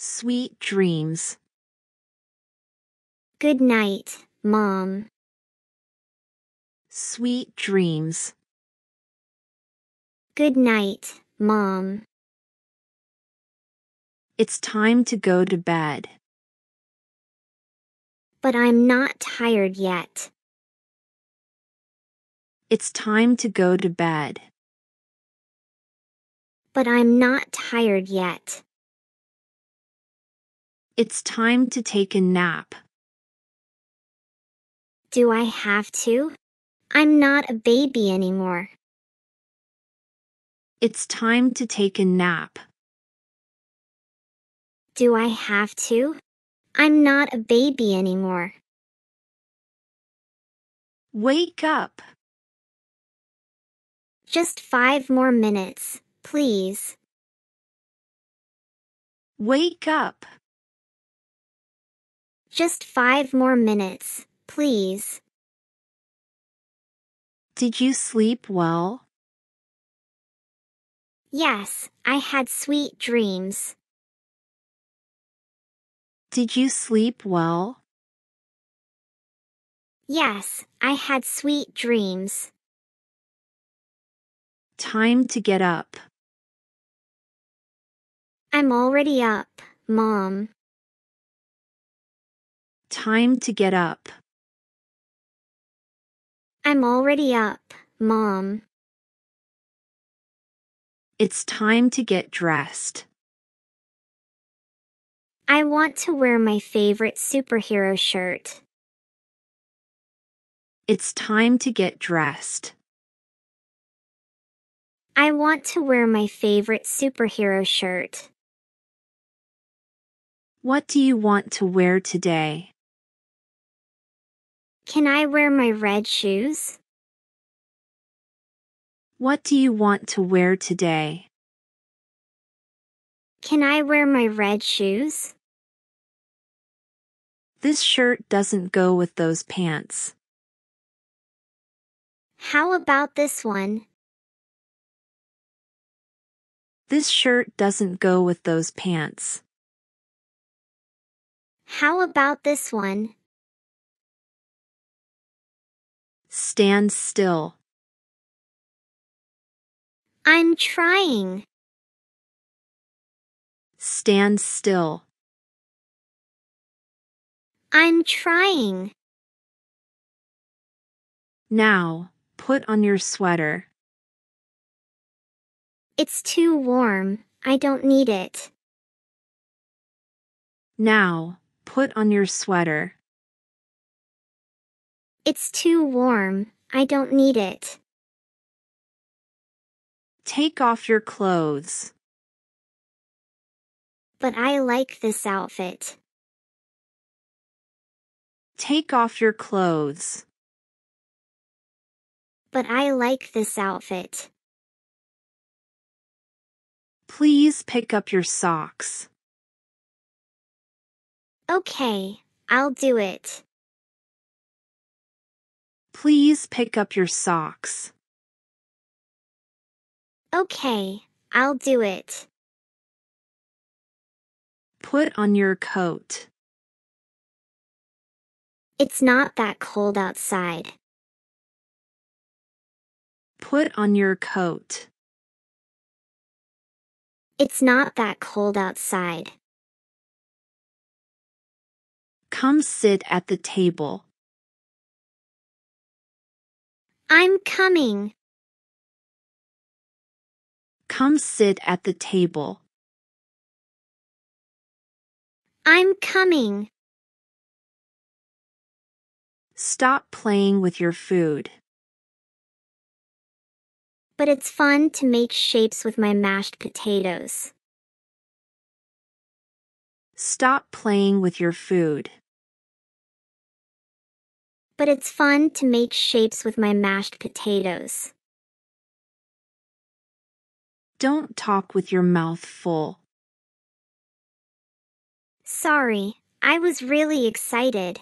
Sweet dreams. Good night, Mom. Sweet dreams. Good night, Mom. It's time to go to bed. But I'm not tired yet. It's time to go to bed. But I'm not tired yet. It's time to take a nap. Do I have to? I'm not a baby anymore. It's time to take a nap. Do I have to? I'm not a baby anymore. Wake up. Just five more minutes, please. Wake up. Just five more minutes, please. Did you sleep well? Yes, I had sweet dreams. Did you sleep well? Yes, I had sweet dreams. Time to get up. I'm already up, Mom. Time to get up. I'm already up, Mom. It's time to get dressed. I want to wear my favorite superhero shirt. It's time to get dressed. I want to wear my favorite superhero shirt. What do you want to wear today? Can I wear my red shoes? What do you want to wear today? Can I wear my red shoes? This shirt doesn't go with those pants. How about this one? This shirt doesn't go with those pants. How about this one? Stand still. I'm trying. Stand still. I'm trying. Now, put on your sweater. It's too warm. I don't need it. Now, put on your sweater. It's too warm. I don't need it. Take off your clothes. But I like this outfit. Take off your clothes. But I like this outfit. Please pick up your socks. Okay, I'll do it. Please pick up your socks. Okay, I'll do it. Put on your coat. It's not that cold outside. Put on your coat. It's not that cold outside. Come sit at the table. I'm coming. Come sit at the table. I'm coming. Stop playing with your food. But it's fun to make shapes with my mashed potatoes. Stop playing with your food. But it's fun to make shapes with my mashed potatoes. Don't talk with your mouth full. Sorry, I was really excited.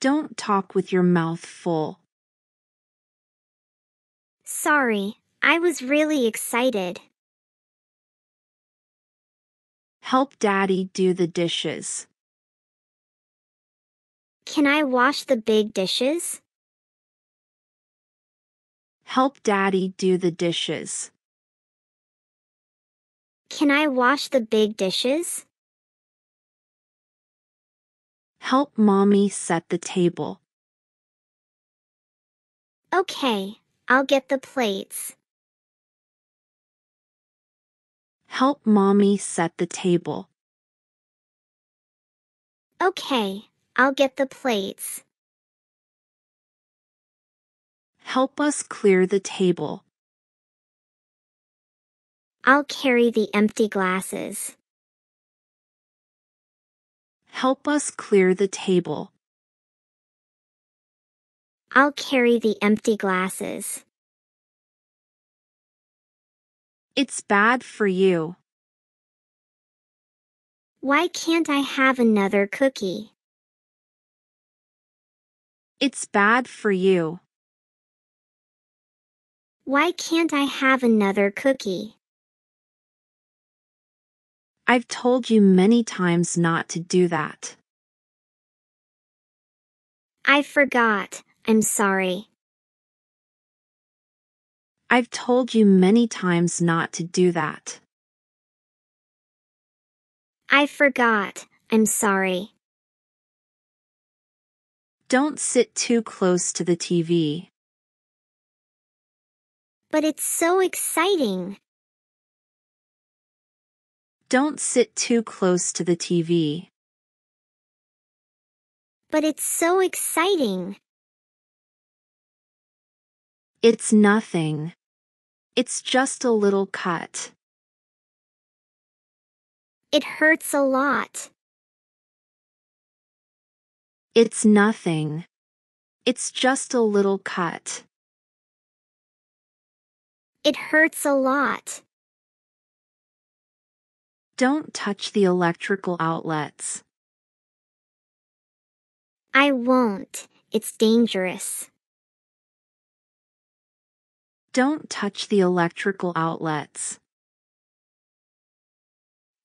Don't talk with your mouth full. Sorry, I was really excited. Help daddy do the dishes. Can I wash the big dishes? Help daddy do the dishes. Can I wash the big dishes? Help mommy set the table. Okay, I'll get the plates. Help mommy set the table. Okay, I'll get the plates. Help us clear the table. I'll carry the empty glasses. Help us clear the table. I'll carry the empty glasses. It's bad for you. Why can't I have another cookie? It's bad for you. Why can't I have another cookie? I've told you many times not to do that. I forgot. I'm sorry. I've told you many times not to do that. I forgot. I'm sorry. Don't sit too close to the TV. But it's so exciting. Don't sit too close to the TV. But it's so exciting. It's nothing. It's just a little cut. It hurts a lot. It's nothing. It's just a little cut. It hurts a lot. Don't touch the electrical outlets. I won't. It's dangerous. Don't touch the electrical outlets.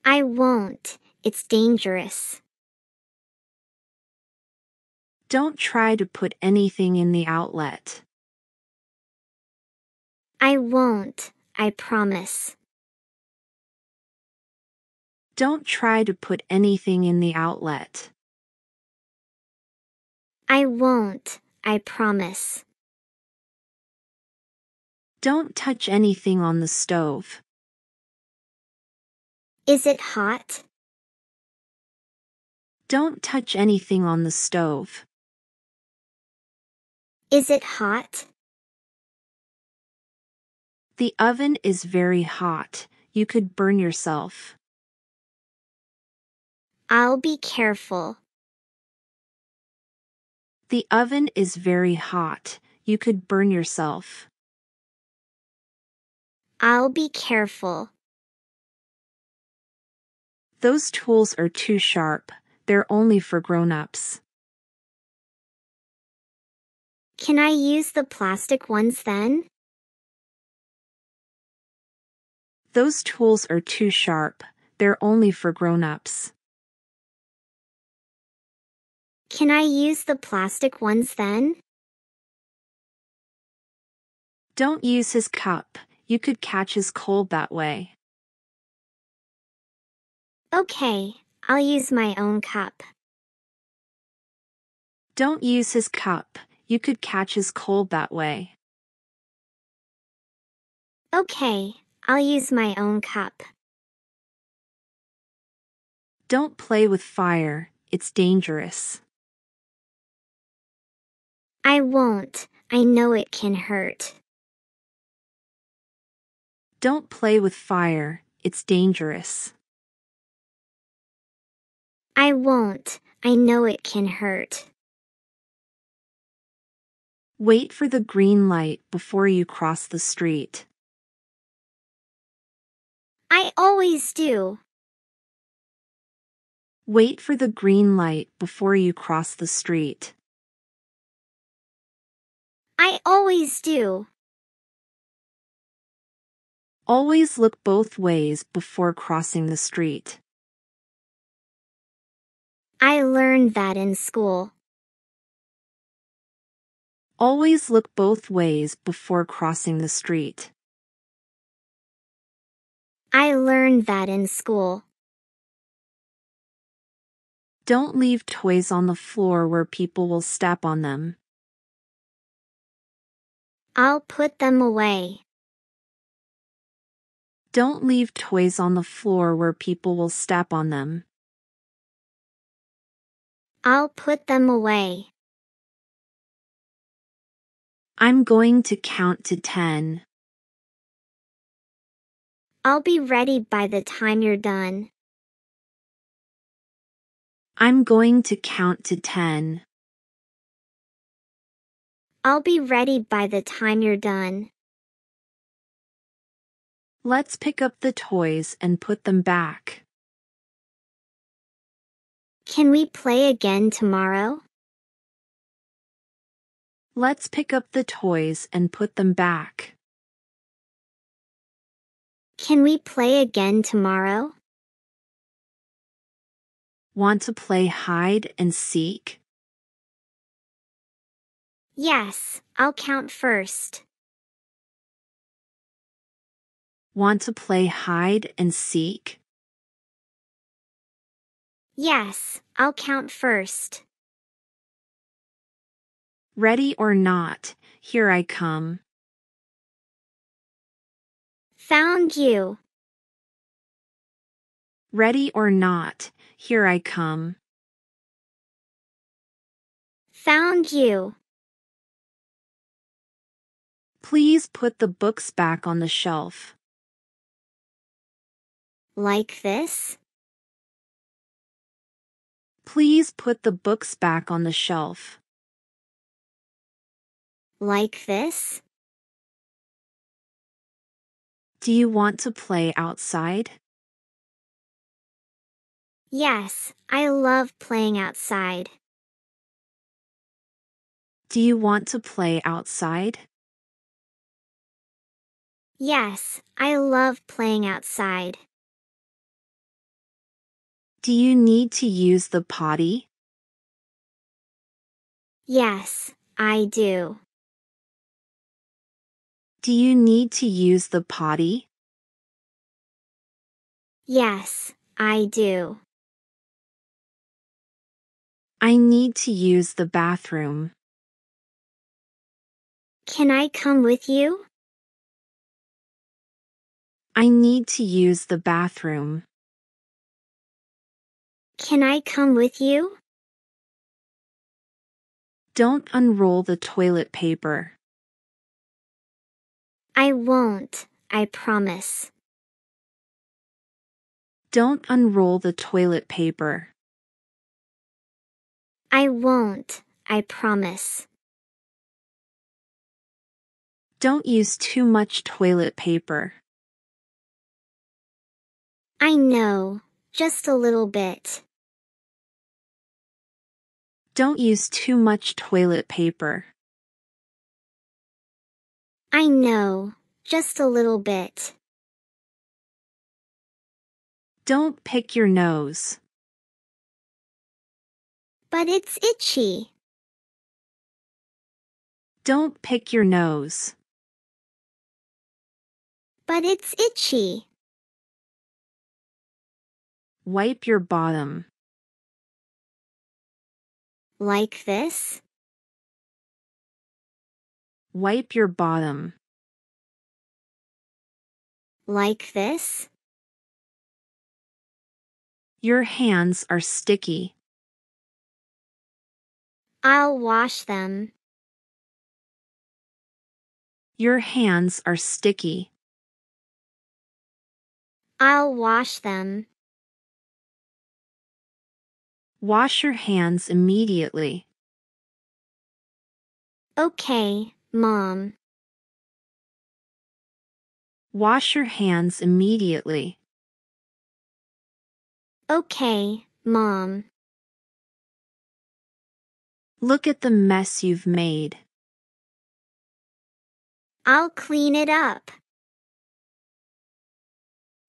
I won't. It's dangerous. Don't try to put anything in the outlet. I won't. I promise. Don't try to put anything in the outlet. I won't. I promise. Don't touch anything on the stove. Is it hot? Don't touch anything on the stove. Is it hot? The oven is very hot. You could burn yourself. I'll be careful. The oven is very hot. You could burn yourself. I'll be careful. Those tools are too sharp. They're only for grown-ups. Can I use the plastic ones then? Those tools are too sharp. They're only for grown-ups. Can I use the plastic ones then? Don't use his cup. You could catch his cold that way. Okay, I'll use my own cup. Don't use his cup. You could catch his cold that way. Okay, I'll use my own cup. Don't play with fire. It's dangerous. I won't. I know it can hurt. Don't play with fire. It's dangerous. I won't. I know it can hurt. Wait for the green light before you cross the street. I always do. Wait for the green light before you cross the street. I always do. Always look both ways before crossing the street. I learned that in school. Always look both ways before crossing the street. I learned that in school. Don't leave toys on the floor where people will step on them. I'll put them away. Don't leave toys on the floor where people will step on them. I'll put them away. I'm going to count to ten. I'll be ready by the time you're done. I'm going to count to ten. I'll be ready by the time you're done. Let's pick up the toys and put them back. Can we play again tomorrow? Let's pick up the toys and put them back. Can we play again tomorrow? Want to play hide and seek? Yes, I'll count first. Want to play hide and seek? Yes, I'll count first. Ready or not, here I come. Found you. Ready or not, here I come. Found you. Please put the books back on the shelf. Like this? Please put the books back on the shelf. Like this? Do you want to play outside? Yes, I love playing outside. Do you want to play outside? Yes, I love playing outside. Do you need to use the potty? Yes, I do. Do you need to use the potty? Yes, I do. I need to use the bathroom. Can I come with you? I need to use the bathroom. Can I come with you? Don't unroll the toilet paper. I won't, I promise. Don't unroll the toilet paper. I won't, I promise. Don't use too much toilet paper. I know, just a little bit. Don't use too much toilet paper. I know, just a little bit. Don't pick your nose. But it's itchy. Don't pick your nose. But it's itchy. Wipe your bottom. Like this? Wipe your bottom. Like this? Your hands are sticky. I'll wash them. Your hands are sticky. I'll wash them. Wash your hands immediately. Okay, Mom. Wash your hands immediately. Okay, Mom. Look at the mess you've made. I'll clean it up.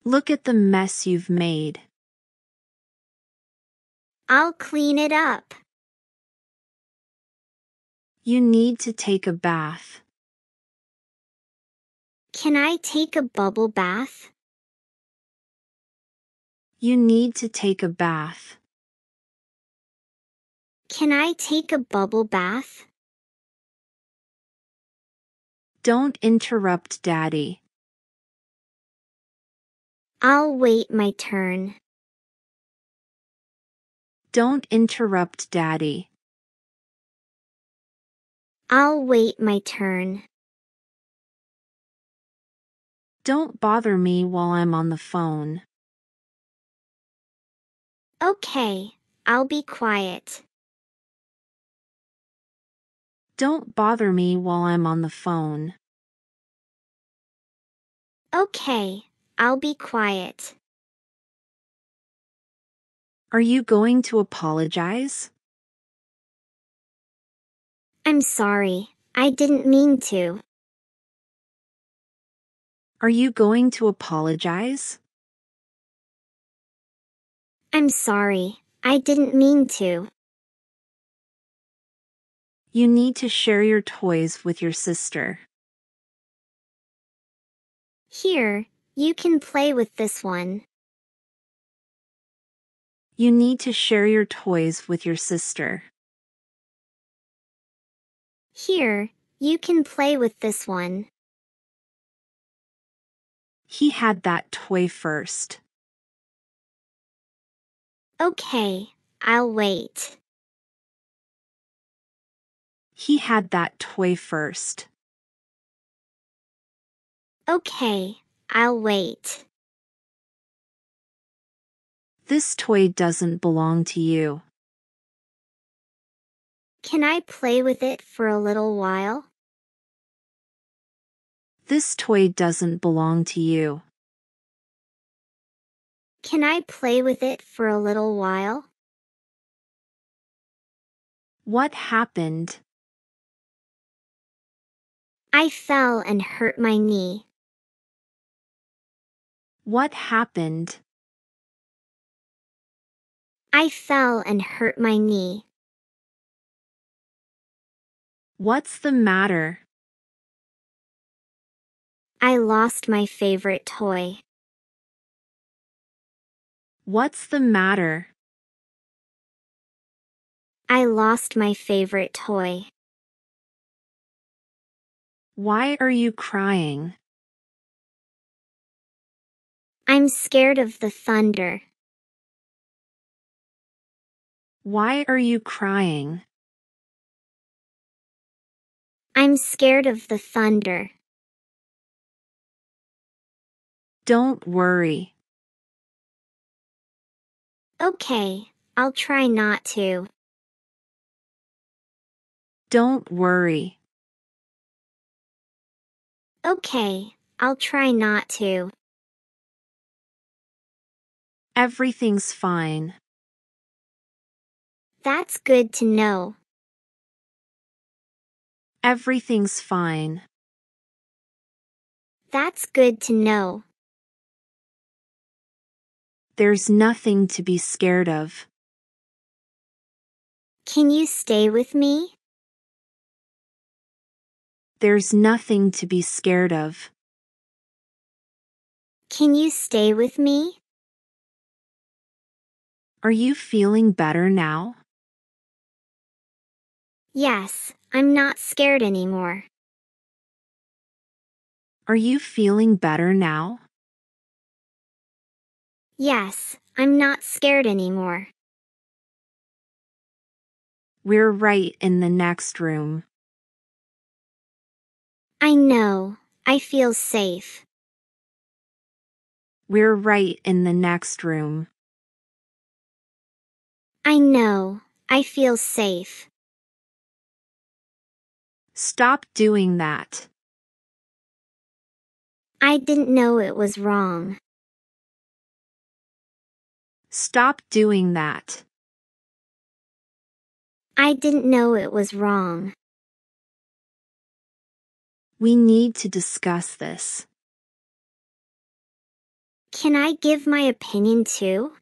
Look at the mess you've made. I'll clean it up. You need to take a bath. Can I take a bubble bath? You need to take a bath. Can I take a bubble bath? Don't interrupt Daddy. I'll wait my turn. Don't interrupt Daddy. I'll wait my turn. Don't bother me while I'm on the phone. Okay, I'll be quiet. Don't bother me while I'm on the phone. Okay, I'll be quiet. Are you going to apologize? I'm sorry, I didn't mean to. Are you going to apologize? I'm sorry, I didn't mean to. You need to share your toys with your sister. Here, you can play with this one. You need to share your toys with your sister. Here, you can play with this one. He had that toy first. Okay, I'll wait. He had that toy first. Okay, I'll wait. This toy doesn't belong to you. Can I play with it for a little while? This toy doesn't belong to you. Can I play with it for a little while? What happened? I fell and hurt my knee. What happened? I fell and hurt my knee. What's the matter? I lost my favorite toy. What's the matter? I lost my favorite toy. Why are you crying? I'm scared of the thunder. Why are you crying? I'm scared of the thunder. Don't worry. Okay, I'll try not to. Don't worry. Okay, I'll try not to. Everything's fine. That's good to know. Everything's fine. That's good to know. There's nothing to be scared of. Can you stay with me? There's nothing to be scared of. Can you stay with me? Are you feeling better now? Yes, I'm not scared anymore. Are you feeling better now? Yes, I'm not scared anymore. We're right in the next room. I know, I feel safe. We're right in the next room. I know, I feel safe. Stop doing that. I didn't know it was wrong. Stop doing that. I didn't know it was wrong. We need to discuss this. Can I give my opinion too?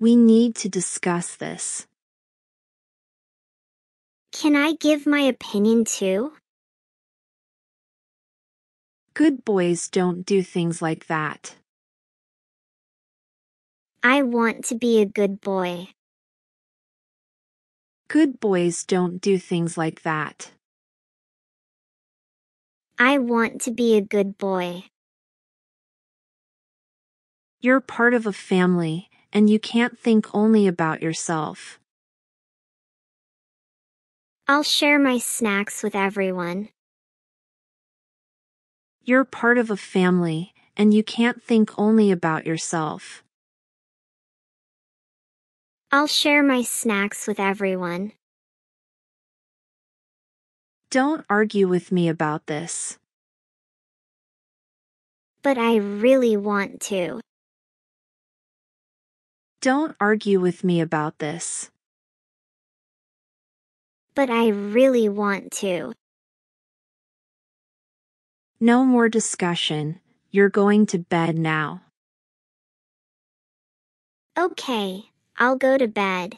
We need to discuss this. Can I give my opinion too? Good boys don't do things like that. I want to be a good boy. Good boys don't do things like that. I want to be a good boy. You're part of a family, and you can't think only about yourself. I'll share my snacks with everyone. You're part of a family, and you can't think only about yourself. I'll share my snacks with everyone. Don't argue with me about this. But I really want to. Don't argue with me about this. But I really want to. No more discussion. You're going to bed now. Okay, I'll go to bed.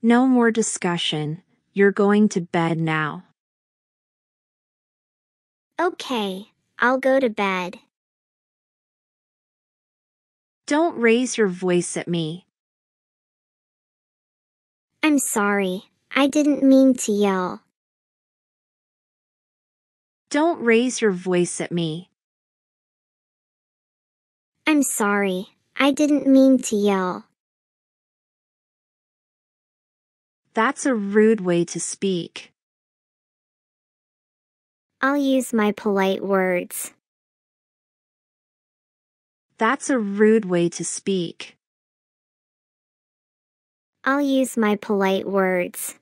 No more discussion. You're going to bed now. Okay, I'll go to bed. Don't raise your voice at me. I'm sorry. I didn't mean to yell. Don't raise your voice at me. I'm sorry. I didn't mean to yell. That's a rude way to speak. I'll use my polite words. That's a rude way to speak. I'll use my polite words.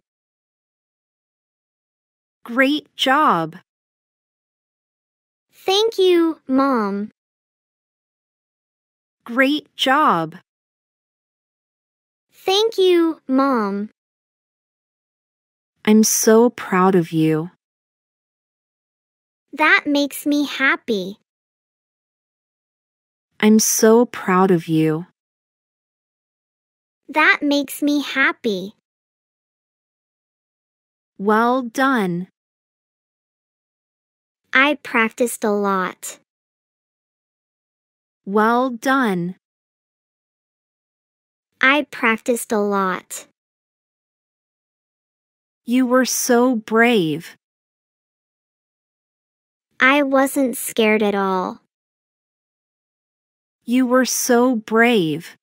Great job! Thank you, Mom. Great job! Thank you, Mom. I'm so proud of you. That makes me happy. I'm so proud of you. That makes me happy. Well done. I practiced a lot. Well done. I practiced a lot. You were so brave. I wasn't scared at all. You were so brave.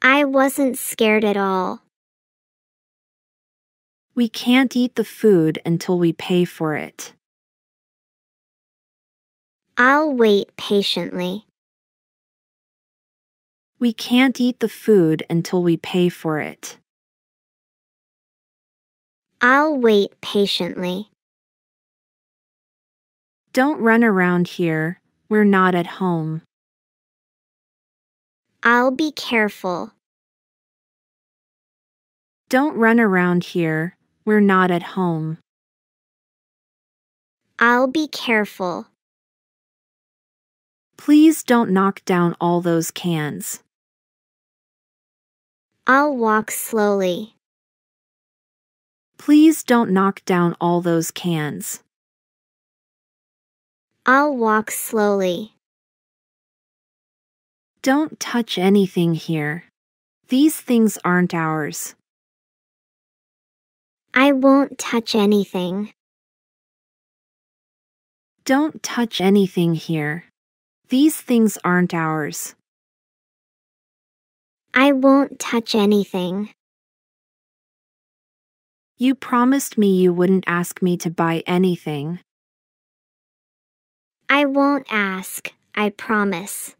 I wasn't scared at all. We can't eat the food until we pay for it. I'll wait patiently. We can't eat the food until we pay for it. I'll wait patiently. Don't run around here. We're not at home. I'll be careful. Don't run around here. We're not at home. I'll be careful. Please don't knock down all those cans. I'll walk slowly. Please don't knock down all those cans. I'll walk slowly. Don't touch anything here. These things aren't ours. I won't touch anything. Don't touch anything here. These things aren't ours. I won't touch anything. You promised me you wouldn't ask me to buy anything. I won't ask, I promise.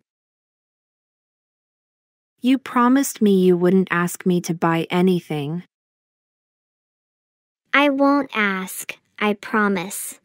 You promised me you wouldn't ask me to buy anything. I won't ask, I promise.